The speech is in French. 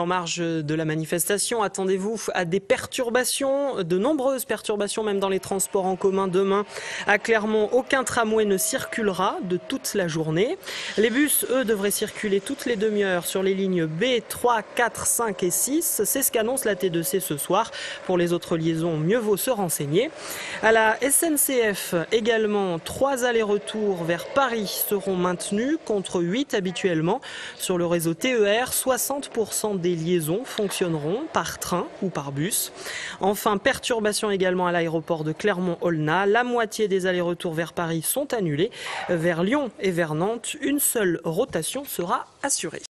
En marge de la manifestation, attendez-vous à des perturbations, de nombreuses perturbations même dans les transports en commun demain. À Clermont, aucun tramway ne circulera de toute la journée. Les bus, eux, devraient circuler toutes les demi-heures sur les lignes B, 3, 4, 5 et 6. C'est ce qu'annonce la T2C ce soir. Pour les autres liaisons, mieux vaut se renseigner. À la SNCF, également, trois allers-retours vers Paris seront maintenus contre 8 habituellement. Sur le réseau TER, 60% des liaisons fonctionneront par train ou par bus. Enfin, perturbation également à l'aéroport de Clermont-Aulnat. La moitié des allers-retours vers Paris sont annulés. Vers Lyon et vers Nantes, une seule rotation sera assurée.